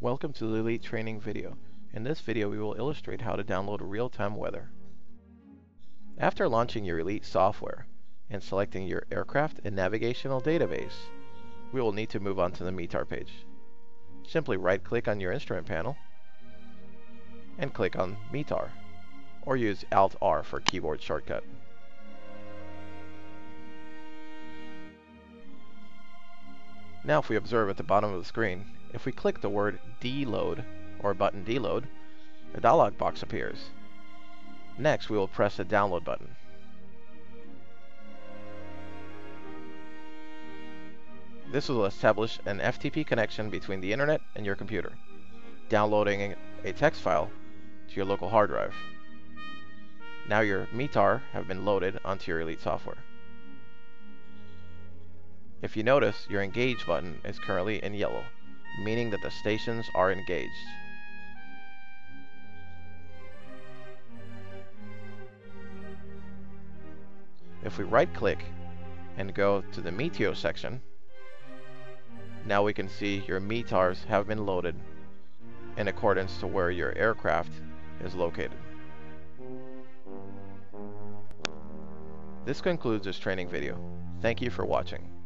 Welcome to the Elite training video. In this video we will illustrate how to download real-time weather. After launching your Elite software and selecting your aircraft and navigational database, we will need to move on to the METAR page. Simply right-click on your instrument panel and click on METAR, or use Alt-R for keyboard shortcut. Now if we observe at the bottom of the screen, if we click the word deload or button deload, a dialog box appears. Next we will press the download button. This will establish an FTP connection between the internet and your computer, downloading a text file to your local hard drive. Now your METAR have been loaded onto your Elite software. If you notice, your Engage button is currently in yellow, meaning that the stations are engaged. If we right-click and go to the Meteo section, now we can see your METARs have been loaded in accordance to where your aircraft is located. This concludes this training video. Thank you for watching.